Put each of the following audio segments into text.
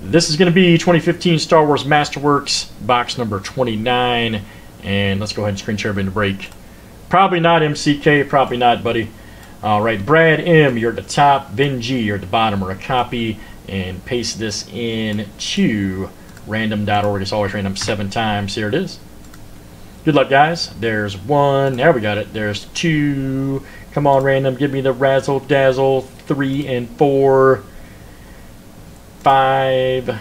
This is going to be 2015 Star Wars Masterworks box number 29. And let's go ahead and screen share into break. Probably not MCK, probably not, buddy. All right, Brad M, you're at the top. Ben G, you're at the bottom. Or a copy and paste this in to random.org. It's always random seven times. Here it is. Good luck, guys. There's one. There we got it. There's two. Come on, random. Give me the razzle dazzle. Three and four. Five.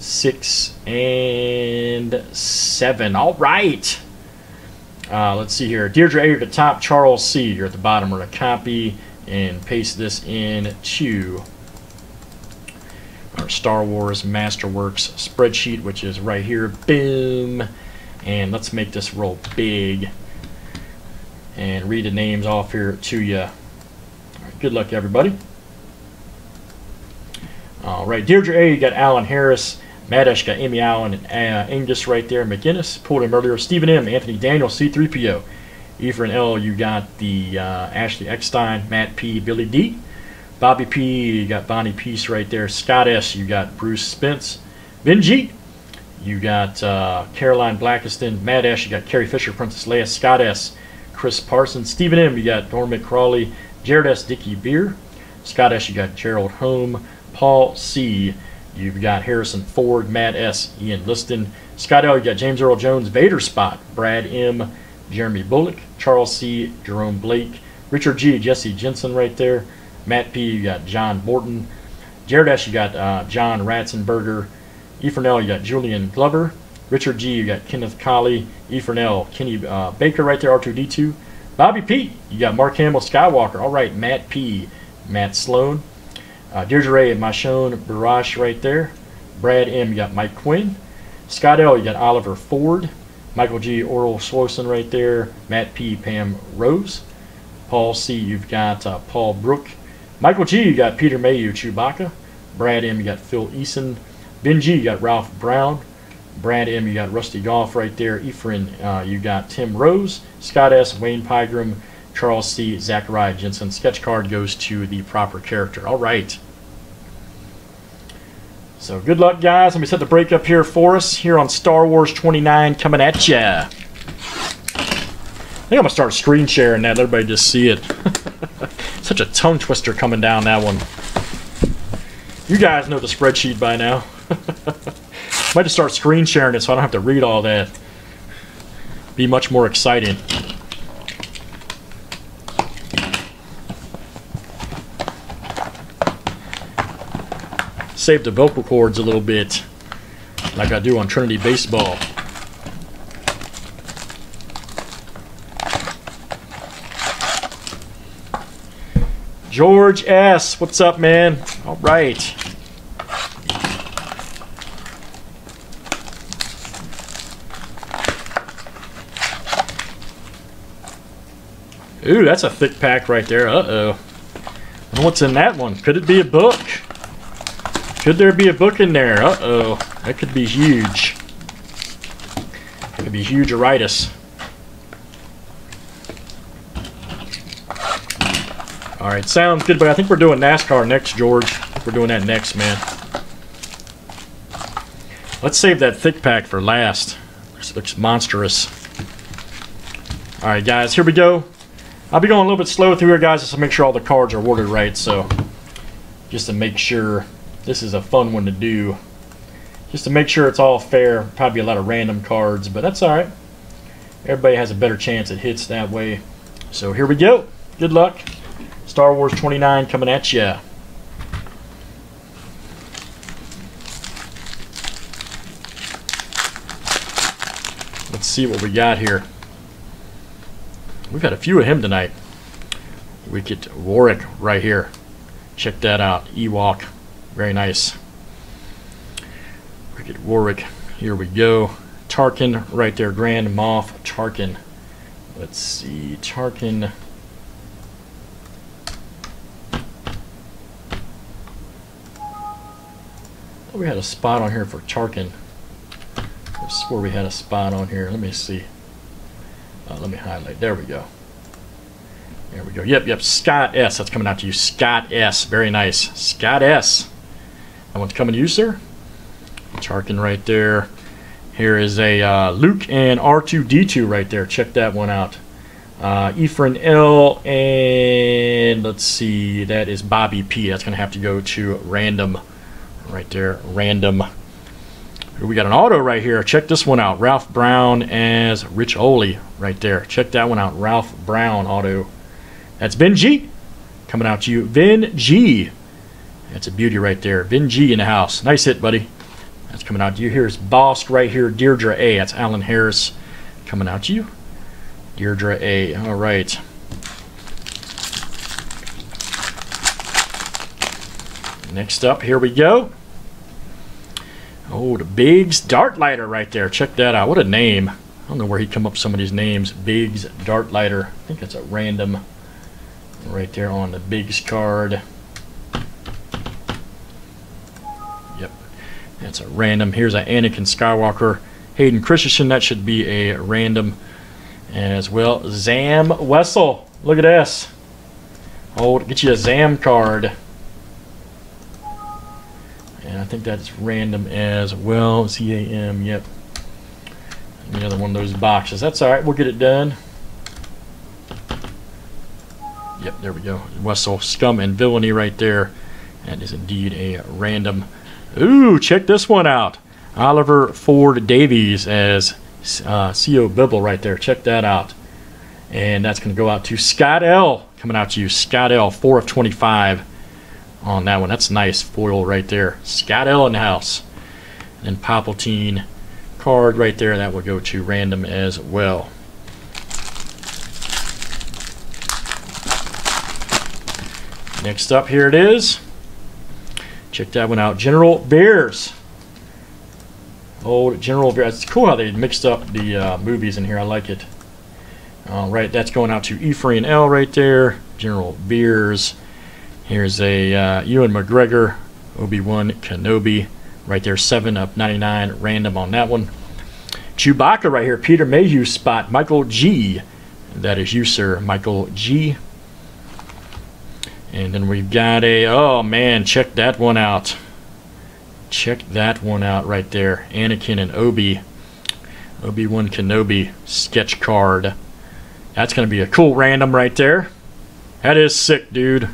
Six and seven. All right. Uh, let's see here. Deirdre A, at the top. Charles C, you're at the bottom. We're going to copy and paste this in to our Star Wars Masterworks spreadsheet, which is right here. Boom. And let's make this roll big and read the names off here to you. good luck, everybody. All right, Deirdre A, you got Alan Harris. Madash got Amy Allen and uh, Angus right there. McGinnis pulled him earlier. Stephen M, Anthony Daniel, C3PO. Ephraim L, you got the uh, Ashley Eckstein, Matt P, Billy D. Bobby P, you got Bonnie Piesse right there. Scott S, you got Bruce Spence. Benji, you got uh, Caroline Blakiston. Matt S, you got Carrie Fisher, Princess Leia. Scott S, Chris Parsons. Stephen M, you got Norman Crawley. Jared S, Dickey Beer. Scott S, you got Gerald Home. Paul C, You've got Harrison Ford, Matt S., Ian Liston, Scott L., you got James Earl Jones, Vader Spot, Brad M., Jeremy Bulloch, Charles C., Jerome Blake, Richard G., Jesse Jensen right there, Matt P., you got John Morton, Jared S., you got uh, John Ratzenberger, Ephraim L, you got Julian Glover, Richard G., you got Kenneth Colley, Ephraim L, Kenny uh, Baker right there, R2D2, Bobby P., you got Mark Hamill Skywalker, all right, Matt P., Matt Sloan, uh, Deirdre Ray Mashone Barash right there. Brad M, you got Mike Quinn. Scott L, you got Oliver Ford. Michael G, Orli Shoshan right there. Matt P, Pam Rose. Paul C, you've got uh, Paul Brooke. Michael G, you got Peter Mayhew, Chewbacca. Brad M, you got Phil Eason. Ben G, you got Ralph Brown. Brad M, you got Rusty Goffe right there. Ephraim, uh, you got Tim Rose. Scott S, Wayne Pygram. Charles C. Zachariah Jensen. Sketch card goes to the proper character. All right. So good luck, guys. Let me set the break up here for us here on Star Wars 29 coming at ya. I think I'm to start screen sharing that. Everybody just see it. Such a tongue twister coming down that one. You guys know the spreadsheet by now. Might just start screen sharing it so I don't have to read all that. Be much more exciting. Save the vocal cords a little bit, like I do on Trinity Baseball. George S., what's up, man? All right. Ooh, that's a thick pack right there. Uh-oh. What's in that one? Could it be a book? Could there be a book in there? Uh-oh. That could be huge. Could be huge aritis. Alright, sounds good, but I think we're doing NASCAR next, George. We're doing that next, man. Let's save that thick pack for last. This looks monstrous. Alright, guys, here we go. I'll be going a little bit slow through here, guys, just to make sure all the cards are ordered right, so just to make sure this is a fun one to do. Just to make sure it's all fair. Probably a lot of random cards, but that's alright. Everybody has a better chance at hits that way. So here we go. Good luck. Star Wars 29 coming at you. Let's see what we got here. We've had a few of him tonight. We get Warwick right here. Check that out. Ewok. Very nice. Get Warwick. Here we go. Tarkin right there. Grand Moff Tarkin. Let's see. Tarkin. we had a spot on here for Tarkin. I swore we had a spot on here. Let me see. Uh, let me highlight. There we go. There we go. Yep, yep. Scott S. That's coming out to you. Scott S. Very nice. Scott S. One's coming to you, sir. Charkin right there. Here is a uh, Luke and R2D2 right there. Check that one out. Uh, Ephraim L and let's see, that is Bobby P. That's going to have to go to random right there. Random. We got an auto right here. Check this one out. Ralph Brown as Ric Olié right there. Check that one out. Ralph Brown auto. That's Vin G. Coming out to you. Vin G. That's a beauty right there. Vin G in the house. Nice hit, buddy. That's coming out to you. Here's Boss right here. Deirdre A. That's Alan Harris coming out to you. Deirdre A. All right. Next up, here we go. Oh, the Biggs Darklighter right there. Check that out. What a name. I don't know where he'd come up with some of these names. Biggs Darklighter. I think that's a random right there on the Biggs card. Yep. That's a random. Here's an Anakin Skywalker. Hayden Christensen. That should be a random as well. Zam Wesell. Look at this. Oh, get you a Zam card. And I think that's random as well. Z-A-M, yep. Another one of those boxes. That's all right. We'll get it done. Yep, there we go. Wesell, scum and villainy right there. That is indeed a random. Ooh, check this one out. Oliver Ford Davies as uh, Sio Bibble right there. Check that out. And that's going to go out to Scott L. Coming out to you. Scott L. 4 of 25 on that one. That's nice foil right there. Scott L in the house. And Palpatine card right there. That will go to random as well. Next up, here it is. Check that one out. General Veers. Old General Veers. It's cool how they mixed up the uh, movies in here. I like it. All right, that's going out to Ephraim L right there. General Veers. Here's a uh, Ewan McGregor, Obi-Wan Kenobi, right there, 7 of 99, random on that one. Chewbacca right here, Peter Mayhew spot, Michael G. That is you, sir, Michael G. And then we've got a, oh man, check that one out. Check that one out right there. Anakin and Obi. Obi-Wan Kenobi sketch card. That's going to be a cool random right there. That is sick, dude.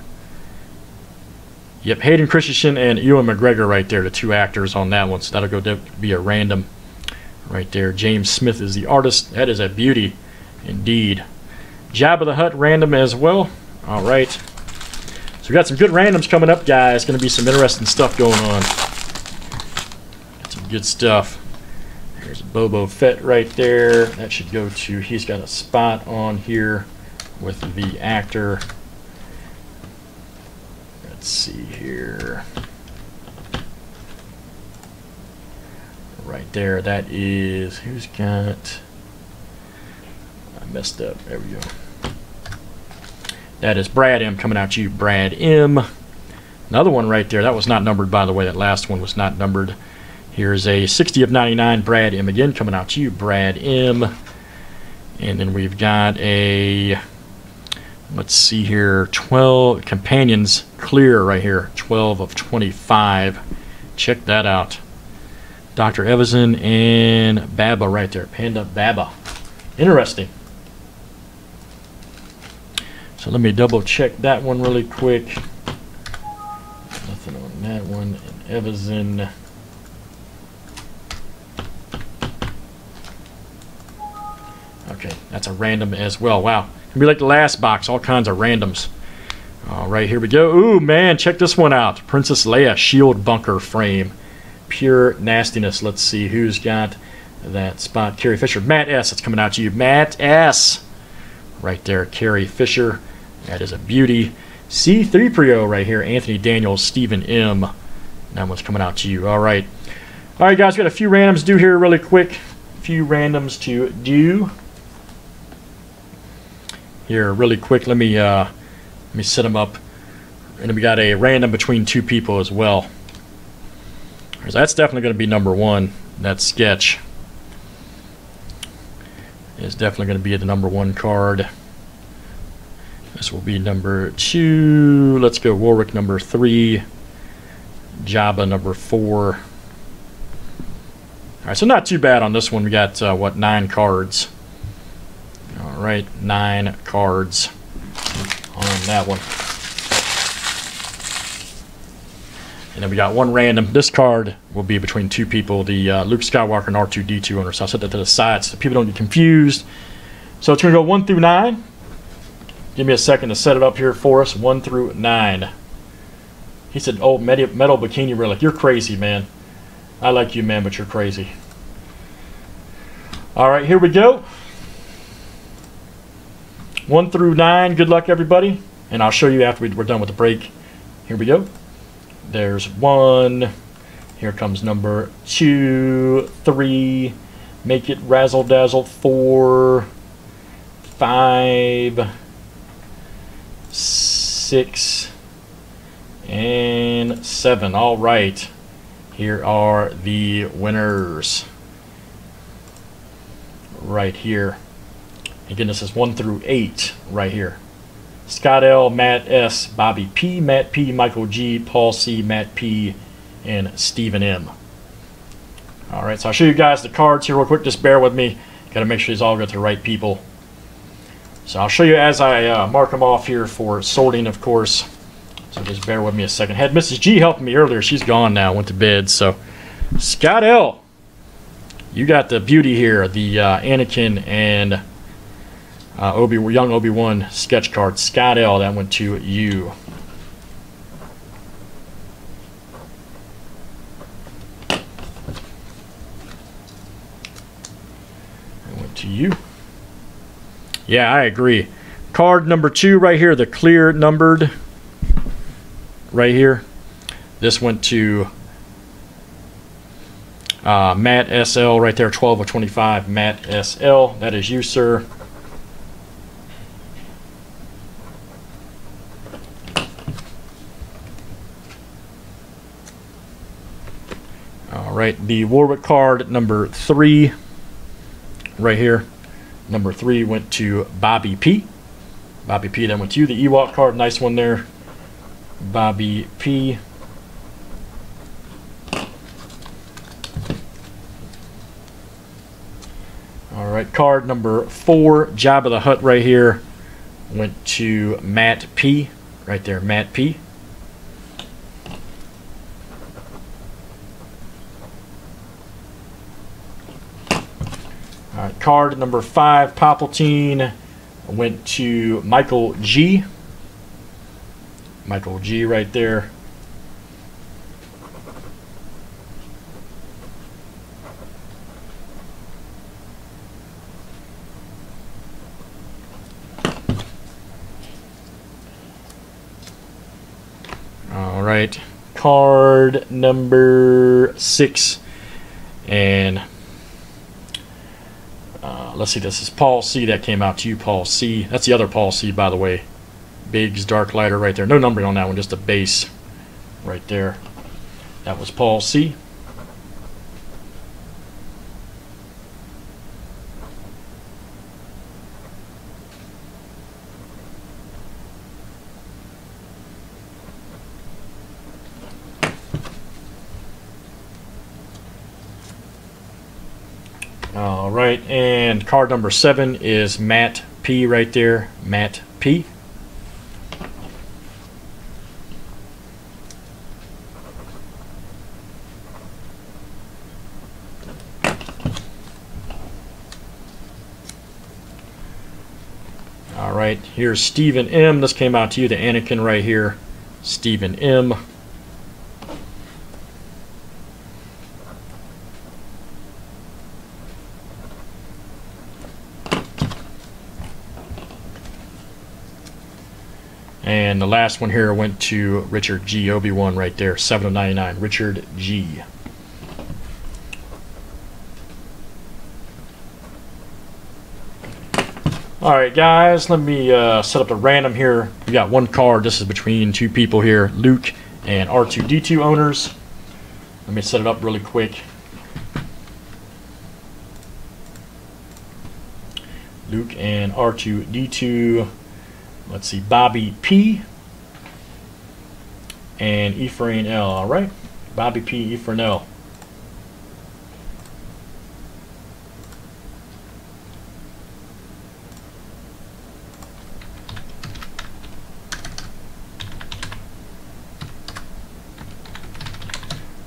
Yep, Hayden Christensen and Ewan McGregor right there, the two actors on that one. So that'll go be a random right there. James Smith is the artist. That is a beauty indeed. Jabba the Hutt random as well. All right. We got some good randoms coming up, guys. Going to be some interesting stuff going on. Got some good stuff. There's Boba Fett right there. That should go to, he's got a spot on here with the actor. Let's see here. Right there, that is, who's got, I messed up, there we go. That is Brad M coming out to you, Brad M. Another one right there, that was not numbered by the way, that last one was not numbered. Here's a 60 of 99 Brad M again coming out to you, Brad M. And then we've got a let's see here 12 companions clear right here 12 of 25 check that out Dr. Evazan and Baba right there Ponda Baba interesting so let me double check that one really quick nothing on that one and Evazan okay that's a random as well wow It'll be like the last box, all kinds of randoms. All right, here we go. Ooh, man, check this one out. Princess Leia shield bunker frame. Pure nastiness. Let's see who's got that spot. Carrie Fisher. Matt S. It's coming out to you. Matt S. Right there, Carrie Fisher. That is a beauty. C3PO right here. Anthony Daniels, Stephen M. That one's coming out to you. All right. All right, guys, we got a few randoms to do here really quick. A few randoms to do here really quick. Let me uh, let me set them up. And we got a random between two people as well. That's definitely going to be number one. That sketch is definitely going to be the number one card. This will be number two. Let's go Warwick number three. Jabba number four. All right, so not too bad on this one. We got uh, what nine cards. All right, nine cards on that one. And then we got one random. This card will be between two people, the uh, Luke Skywalker and R2D2 owner. So I'll set that to the side so people don't get confused. So it's going to go one through nine. Give me a second to set it up here for us. One through nine. He said, "Oh, metal, bikini relic. You're crazy, man. I like you, man, but you're crazy." All right, here we go. One through nine. Good luck, everybody. And I'll show you after we're done with the break. Here we go. There's one. Here comes number two, three. Make it razzle dazzle. Four, five, six, and seven. All right. Here are the winners. Right here. Again, this is one through eight right here. Scott L, Matt S, Bobby P, Matt P, Michael G, Paul C, Matt P, and Stephen M. All right, so I'll show you guys the cards here real quick. Just bear with me. Got to make sure these all go to the right people. So I'll show you as I uh, mark them off here for sorting, of course. So just bear with me a second. Had Mrs. G helping me earlier. She's gone now, went to bed. So Scott L, you got the beauty here, the uh, Anakin and uh, Obi young Obi Wan sketch card. Scott L, that went to you. That went to you. Yeah, I agree. Card number two right here, the clear numbered right here. This went to uh, Matt SL right there, 12 of 25. Matt SL, that is you, sir. All right, the Warwick card number three right here. Number three went to Bobby P. Bobby P then went to you. The Ewok card, nice one there. Bobby P. All right, card number four, Jabba the Hutt right here, went to Matt P. Right there, Matt P. Right, card number five, Palpatine, went to Michael G. Michael G right there. All right, card number six, and uh, let's see, this is Paul C. That came out to you, Paul C. That's the other Paul C. By the way, Biggs Darklighter right there. No numbering on that one, just a base right there. That was Paul C. All right, and card number seven is Matt P right there. Matt P. All right, here's Stephen M. This came out to you, the Anakin right here. Stephen M. And the last one here went to Richard G. Obi-Wan right there, 7 of 99. Richard G. Alright guys, let me uh, set up a random here. We got one card. This is between two people here, Luke and R2-D2 owners. Let me set it up really quick. Luke and R2-D2 let's see, Bobby P. and Ephraim L. All right. Bobby P. E. L.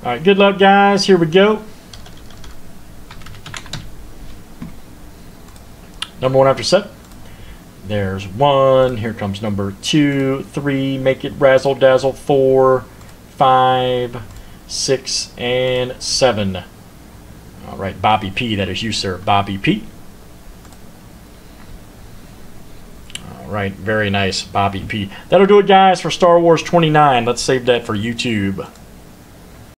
All right, good luck, guys. Here we go. Number one after set. There's one. Here comes number two, three. Make it razzle dazzle. Four, five, six, and seven. All right, Bobby P. That is you, sir. Bobby P. All right, very nice, Bobby P. That'll do it, guys, for Star Wars 29. Let's save that for YouTube.